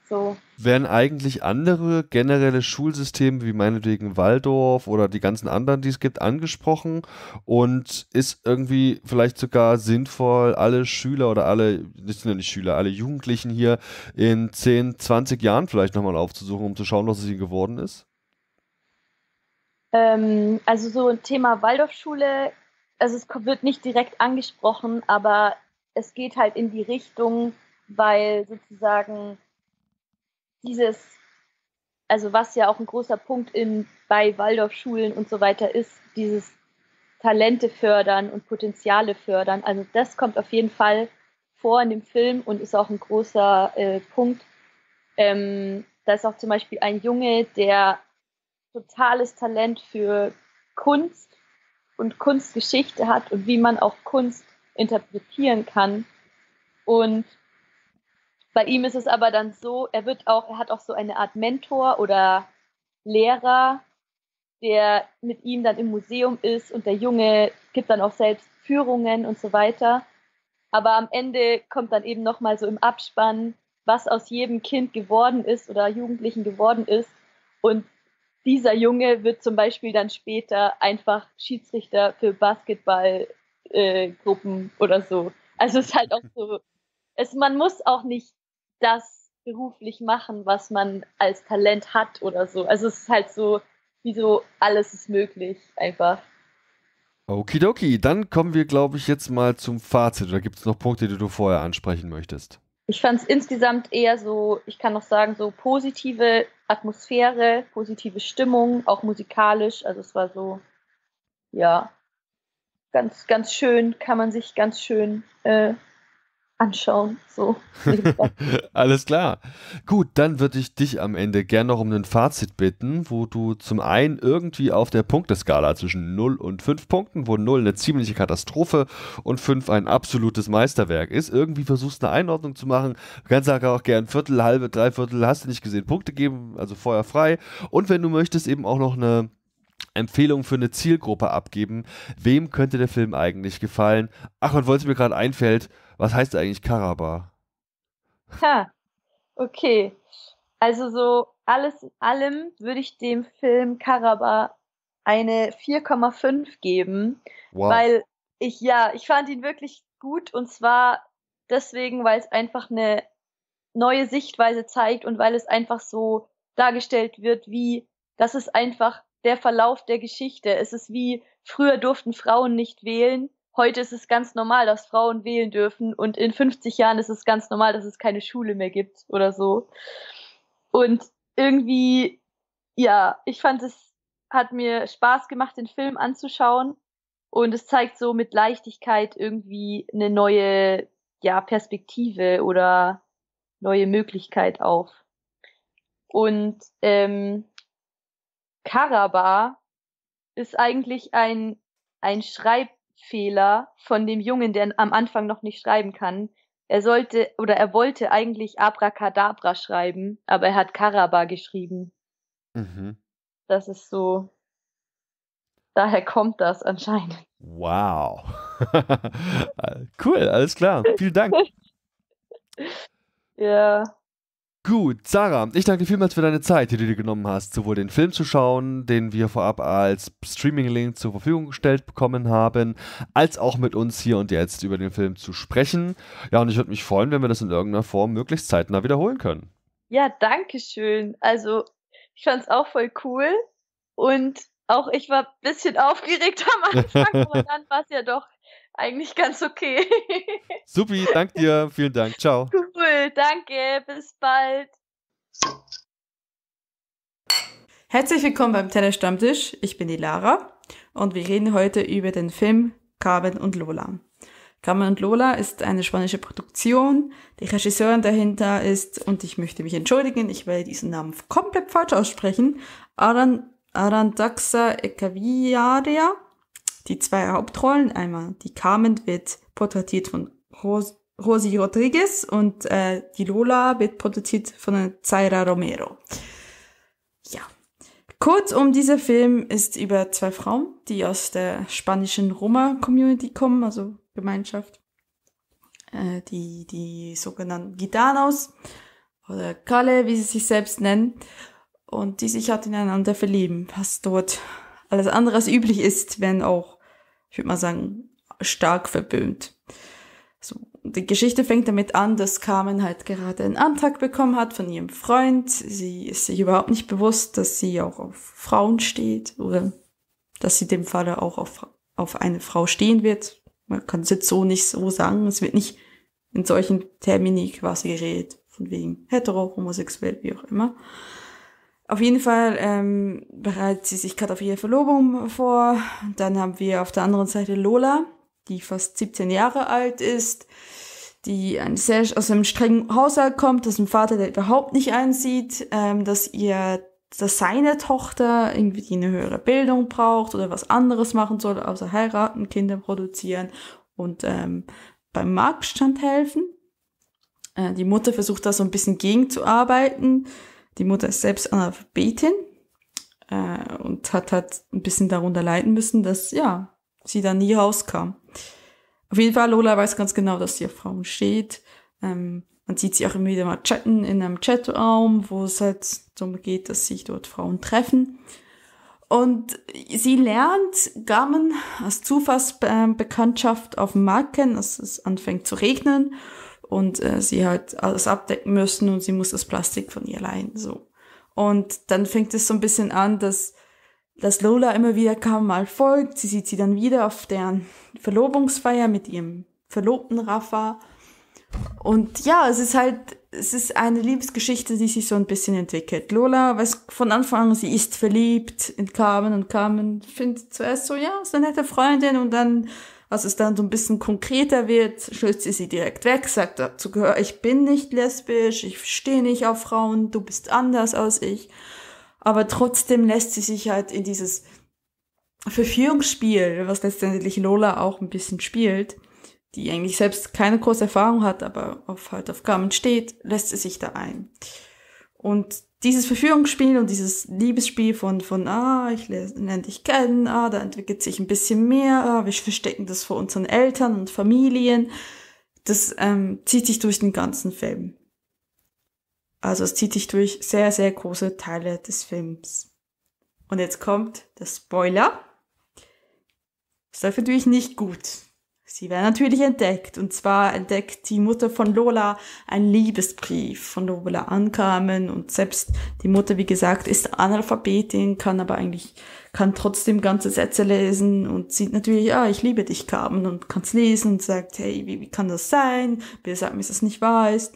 So. Werden eigentlich andere generelle Schulsysteme wie meinetwegen Waldorf oder die ganzen anderen, die es gibt, angesprochen? Und ist irgendwie vielleicht sogar sinnvoll, alle Schüler oder alle, das sind ja nicht Schüler, alle Jugendlichen hier in 10, 20 Jahren vielleicht nochmal aufzusuchen, um zu schauen, was es ihnen geworden ist? Ähm, also so ein Thema Waldorfschule, also es wird nicht direkt angesprochen, aber es geht halt in die Richtung, weil sozusagen dieses, also was ja auch ein großer Punkt in, bei Waldorfschulen und so weiter ist, dieses Talente fördern und Potenziale fördern. Also das kommt auf jeden Fall vor in dem Film und ist auch ein großer äh, Punkt. Ähm, da ist auch zum Beispiel ein Junge, der totales Talent für Kunst und Kunstgeschichte hat und wie man auch Kunst interpretieren kann. Und bei ihm ist es aber dann so, er wird auch, er hat auch so eine Art Mentor oder Lehrer, der mit ihm dann im Museum ist und der Junge gibt dann auch selbst Führungen und so weiter. Aber am Ende kommt dann eben nochmal so im Abspann, was aus jedem Kind geworden ist oder Jugendlichen geworden ist. Und dieser Junge wird zum Beispiel dann später einfach Schiedsrichter für Basketballgruppen äh, oder so. Also es ist halt auch so, es, man muss auch nicht das beruflich machen, was man als Talent hat oder so. Also es ist halt so, wie so, alles ist möglich einfach. Okidoki, dann kommen wir, glaube ich, jetzt mal zum Fazit. Oder gibt es noch Punkte, die du vorher ansprechen möchtest? Ich fand es insgesamt eher so, ich kann noch sagen, so positive Atmosphäre, positive Stimmung, auch musikalisch. Also es war so, ja, ganz, ganz schön, kann man sich ganz schön äh, anschauen. So. Alles klar. Gut, dann würde ich dich am Ende gern noch um ein Fazit bitten, wo du zum einen irgendwie auf der Punkteskala zwischen 0 und 5 Punkten, wo 0 eine ziemliche Katastrophe und 5 ein absolutes Meisterwerk ist, irgendwie versuchst eine Einordnung zu machen. Du kannst auch gern Viertel, halbe, Dreiviertel, hast du nicht gesehen, Punkte geben, also vorher frei. Und wenn du möchtest, eben auch noch eine Empfehlung für eine Zielgruppe abgeben. Wem könnte der Film eigentlich gefallen? Ach, und weil es mir gerade einfällt, was heißt eigentlich Karaba? Ha, okay. Also so alles in allem würde ich dem Film Karaba eine 4,5 geben, wow. weil ich ja, ich fand ihn wirklich gut und zwar deswegen, weil es einfach eine neue Sichtweise zeigt und weil es einfach so dargestellt wird, wie das ist einfach der Verlauf der Geschichte. Es ist wie früher durften Frauen nicht wählen heute ist es ganz normal, dass Frauen wählen dürfen und in 50 Jahren ist es ganz normal, dass es keine Schule mehr gibt oder so. Und irgendwie, ja, ich fand es hat mir Spaß gemacht, den Film anzuschauen und es zeigt so mit Leichtigkeit irgendwie eine neue, ja, Perspektive oder neue Möglichkeit auf. Und ähm, Karaba ist eigentlich ein, ein Schreib Fehler von dem Jungen, der am Anfang noch nicht schreiben kann. Er sollte oder er wollte eigentlich Abracadabra schreiben, aber er hat Karaba geschrieben. Mhm. Das ist so. daher kommt das anscheinend. Wow. cool, alles klar. Vielen Dank. ja. Gut, Sarah, ich danke dir vielmals für deine Zeit, die du dir genommen hast, sowohl den Film zu schauen, den wir vorab als Streaming-Link zur Verfügung gestellt bekommen haben, als auch mit uns hier und jetzt über den Film zu sprechen. Ja, und ich würde mich freuen, wenn wir das in irgendeiner Form möglichst zeitnah wiederholen können. Ja, danke schön. Also, ich fand es auch voll cool und auch ich war ein bisschen aufgeregt am Anfang, aber dann war es ja doch eigentlich ganz okay. Supi, danke dir. Vielen Dank. Ciao. Cool, danke. Bis bald. Herzlich willkommen beim Telestammtisch. Ich bin die Lara und wir reden heute über den Film Carmen und Lola. Carmen und Lola ist eine spanische Produktion. Die Regisseurin dahinter ist, und ich möchte mich entschuldigen, ich werde diesen Namen komplett falsch aussprechen, Aran, Arandaxa Ecaviaria die zwei Hauptrollen. Einmal die Carmen wird porträtiert von Ros Rosi Rodriguez und äh, die Lola wird porträtiert von Zaira Romero. Ja. Kurzum, dieser Film ist über zwei Frauen, die aus der spanischen Roma-Community kommen, also Gemeinschaft. Äh, die, die sogenannten Gitanos oder Kalle, wie sie sich selbst nennen. Und die sich halt ineinander verlieben, was dort alles andere als üblich ist, wenn auch ich würde mal sagen, stark verböhnt. So, die Geschichte fängt damit an, dass Carmen halt gerade einen Antrag bekommen hat von ihrem Freund. Sie ist sich überhaupt nicht bewusst, dass sie auch auf Frauen steht oder dass sie dem Falle auch auf, auf eine Frau stehen wird. Man kann es jetzt so nicht so sagen. Es wird nicht in solchen Termini quasi geredet, von wegen hetero, homosexuell, wie auch immer. Auf jeden Fall ähm, bereitet sie sich gerade auf ihre Verlobung vor. Dann haben wir auf der anderen Seite Lola, die fast 17 Jahre alt ist, die sehr, aus einem strengen Haushalt kommt, dass ein Vater, der überhaupt nicht einsieht, ähm, dass ihr, dass seine Tochter irgendwie eine höhere Bildung braucht oder was anderes machen soll, außer heiraten, Kinder produzieren und ähm, beim Marktstand helfen. Äh, die Mutter versucht da so ein bisschen gegenzuarbeiten die Mutter ist selbst Analphabetin äh, und hat halt ein bisschen darunter leiden müssen, dass ja, sie da nie rauskam. Auf jeden Fall, Lola weiß ganz genau, dass sie auf Frauen steht. Ähm, man sieht sie auch immer wieder mal chatten in einem Chatraum, wo es halt darum geht, dass sich dort Frauen treffen. Und sie lernt Gamen als Zufallsbekanntschaft auf dem Markt kennen, dass es anfängt zu regnen und äh, sie halt alles abdecken müssen und sie muss das Plastik von ihr leihen, so. Und dann fängt es so ein bisschen an, dass, dass Lola immer wieder kaum mal folgt. Sie sieht sie dann wieder auf deren Verlobungsfeier mit ihrem Verlobten Rafa. Und ja, es ist halt, es ist eine Liebesgeschichte, die sich so ein bisschen entwickelt. Lola weiß von Anfang an, sie ist verliebt in Carmen und Carmen findet zuerst so, ja, ist eine nette Freundin und dann als es dann so ein bisschen konkreter wird, schlüsst sie sie direkt weg, sagt dazu gehör, ich bin nicht lesbisch, ich stehe nicht auf Frauen, du bist anders als ich. Aber trotzdem lässt sie sich halt in dieses Verführungsspiel, was letztendlich Lola auch ein bisschen spielt, die eigentlich selbst keine große Erfahrung hat, aber auf halt auf Carmen steht, lässt sie sich da ein. Und dieses Verführungsspiel und dieses Liebesspiel von, von, ah, ich lerne dich kennen, ah, da entwickelt sich ein bisschen mehr, ah, wir verstecken das vor unseren Eltern und Familien, das ähm, zieht sich durch den ganzen Film. Also es zieht sich durch sehr, sehr große Teile des Films. Und jetzt kommt der Spoiler. Das läuft natürlich nicht gut. Sie werden natürlich entdeckt. Und zwar entdeckt die Mutter von Lola einen Liebesbrief von Lola ankamen. Und selbst die Mutter, wie gesagt, ist Analphabetin, kann aber eigentlich, kann trotzdem ganze Sätze lesen und sieht natürlich, ja, ich liebe dich, Carmen, und kann es lesen und sagt, hey, wie, wie kann das sein? Wer sagt mir, dass das nicht wahr ist?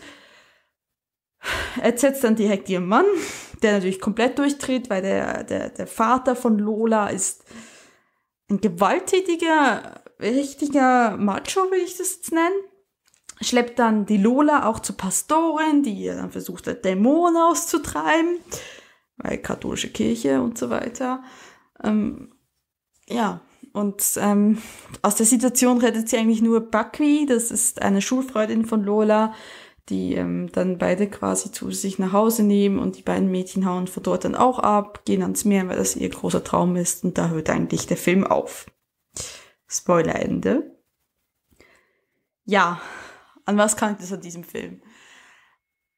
Er setzt dann direkt ihren Mann, der natürlich komplett durchdreht, weil der, der, der Vater von Lola ist ein gewalttätiger richtiger Macho, will ich das jetzt nennen. Schleppt dann die Lola auch zur Pastorin, die dann versucht, Dämonen auszutreiben, weil katholische Kirche und so weiter. Ähm, ja, und ähm, aus der Situation rettet sie eigentlich nur Bakwi, das ist eine Schulfreundin von Lola, die ähm, dann beide quasi zu sich nach Hause nehmen und die beiden Mädchen hauen von dort dann auch ab, gehen ans Meer, weil das ihr großer Traum ist und da hört eigentlich der Film auf. Spoilerende. Ja, an was kann ich das an diesem Film?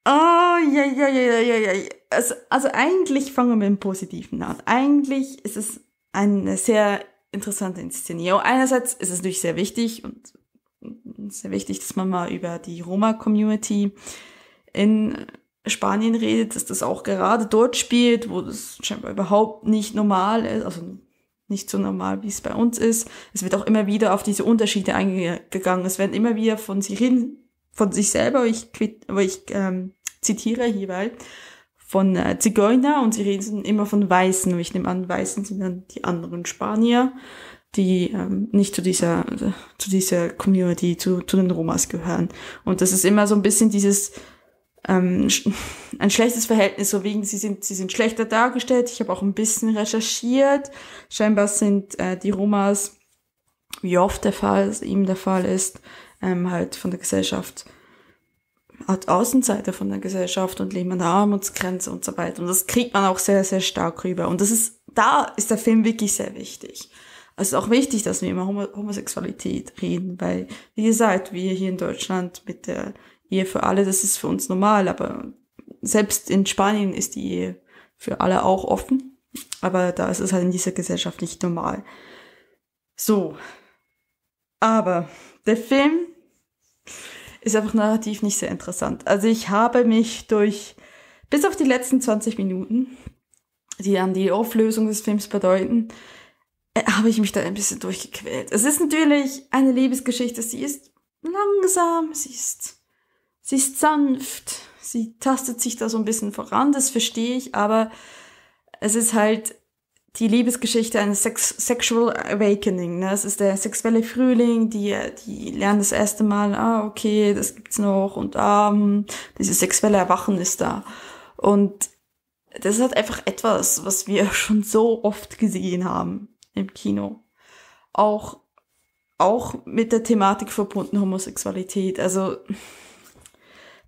Oh, ja, ja, ja, ja, ja, ja. Also, also eigentlich fangen wir mit dem Positiven an. Eigentlich ist es eine sehr interessante Inszenierung. Einerseits ist es natürlich sehr wichtig und sehr wichtig, dass man mal über die Roma-Community in Spanien redet, dass das auch gerade dort spielt, wo das scheinbar überhaupt nicht normal ist, also nicht so normal, wie es bei uns ist. Es wird auch immer wieder auf diese Unterschiede eingegangen. Es werden immer wieder von sich hin, von sich selber, ich, aber ich ähm, zitiere hierbei, von äh, Zigeuner und sie reden immer von Weißen. Und ich nehme an, Weißen sind dann die anderen Spanier die ähm, nicht zu dieser, zu dieser Community, zu, zu den Romas gehören. Und das ist immer so ein bisschen dieses, ähm, ein schlechtes Verhältnis, so wegen, sie sind, sie sind schlechter dargestellt. Ich habe auch ein bisschen recherchiert. Scheinbar sind äh, die Romas, wie oft der Fall, ihm der Fall ist, ähm, halt von der Gesellschaft als Außenseiter von der Gesellschaft und leben an der Armutsgrenze und so weiter. Und das kriegt man auch sehr, sehr stark rüber. Und das ist, da ist der Film wirklich sehr wichtig es ist auch wichtig, dass wir über Homosexualität reden, weil, wie gesagt, wir hier in Deutschland mit der Ehe für alle, das ist für uns normal, aber selbst in Spanien ist die Ehe für alle auch offen, aber da ist es halt in dieser Gesellschaft nicht normal. So. Aber der Film ist einfach narrativ nicht sehr interessant. Also ich habe mich durch, bis auf die letzten 20 Minuten, die dann die Auflösung des Films bedeuten, äh, habe ich mich da ein bisschen durchgequält. Es ist natürlich eine Liebesgeschichte. Sie ist langsam, sie ist, sie ist sanft, sie tastet sich da so ein bisschen voran, das verstehe ich, aber es ist halt die Liebesgeschichte eines Sex Sexual Awakening. Ne? Es ist der sexuelle Frühling, die, die lernen das erste Mal, ah, okay, das gibt's noch und ah, dieses sexuelle Erwachen ist da. Und das ist halt einfach etwas, was wir schon so oft gesehen haben im Kino. Auch, auch mit der Thematik verbunden Homosexualität. Also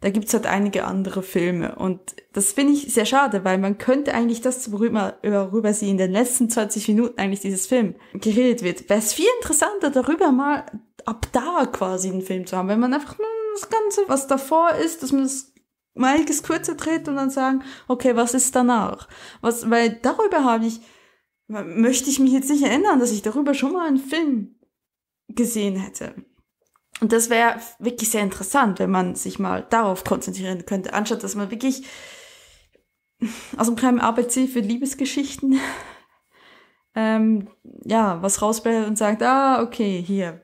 da gibt's halt einige andere Filme. Und das finde ich sehr schade, weil man könnte eigentlich das, worüber, worüber sie in den letzten 20 Minuten eigentlich dieses Film geredet wird, wäre es viel interessanter, darüber mal ab da quasi einen Film zu haben. Wenn man einfach nur das Ganze, was davor ist, dass man das einiges kürzer dreht und dann sagen, okay, was ist danach? Was, weil darüber habe ich möchte ich mich jetzt nicht erinnern, dass ich darüber schon mal einen Film gesehen hätte. Und das wäre wirklich sehr interessant, wenn man sich mal darauf konzentrieren könnte, anstatt dass man wirklich aus einem kleinen ABC für Liebesgeschichten ähm, ja, was rausblättert und sagt, ah, okay, hier.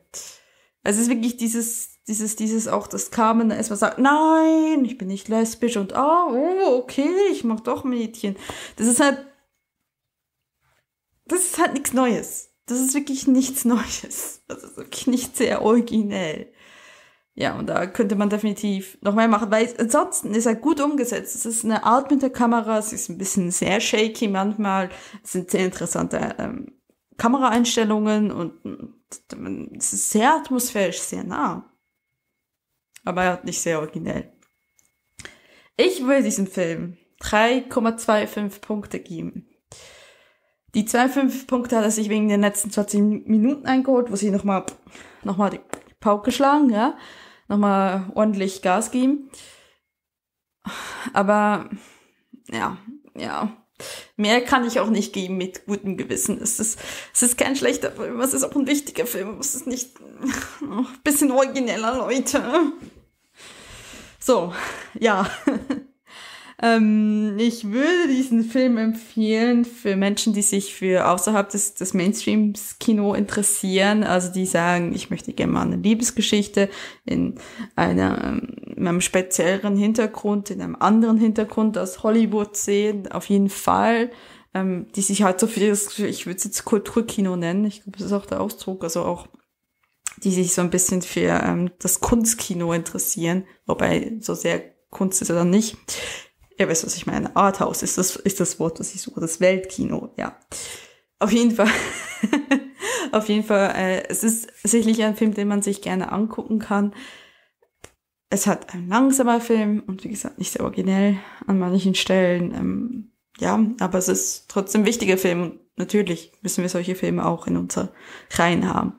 Also es ist wirklich dieses, dieses, dieses auch, das Carmen erstmal sagt, nein, ich bin nicht lesbisch und ah, oh, okay, ich mag doch Mädchen. Das ist halt das ist halt nichts Neues. Das ist wirklich nichts Neues. Das ist wirklich nicht sehr originell. Ja, und da könnte man definitiv noch mehr machen, weil ansonsten ist er gut umgesetzt. Es ist eine Art mit der Kamera, es ist ein bisschen sehr shaky manchmal. Es sind sehr interessante ähm, Kameraeinstellungen und mm, es ist sehr atmosphärisch, sehr nah. Aber er hat nicht sehr originell. Ich will diesem Film 3,25 Punkte geben. Die zwei fünf Punkte hat er sich wegen den letzten 20 Minuten eingeholt, wo sie nochmal noch mal die Pauke schlagen, ja. Nochmal ordentlich Gas geben. Aber, ja, ja. Mehr kann ich auch nicht geben mit gutem Gewissen. Es ist, es ist kein schlechter Film, es ist auch ein wichtiger Film. Es ist nicht oh, bisschen origineller, Leute. So, ja. Ähm, ich würde diesen Film empfehlen für Menschen, die sich für außerhalb des, des Mainstreams-Kino interessieren. Also die sagen, ich möchte gerne mal eine Liebesgeschichte in, einer, in einem spezielleren Hintergrund, in einem anderen Hintergrund aus Hollywood sehen. Auf jeden Fall. Ähm, die sich halt so für das, ich würde es jetzt Kulturkino nennen. Ich glaube, das ist auch der Ausdruck. Also auch die sich so ein bisschen für ähm, das Kunstkino interessieren, wobei so sehr Kunst ist er dann nicht. Ihr wisst, was ich meine. Arthouse ist das, ist das Wort, was ich suche. Das Weltkino, ja. Auf jeden Fall. auf jeden Fall, äh, es ist sicherlich ein Film, den man sich gerne angucken kann. es hat ein langsamer Film und wie gesagt nicht sehr originell an manchen Stellen. Ähm, ja, aber es ist trotzdem ein wichtiger Film und natürlich müssen wir solche Filme auch in unserer Reihen haben.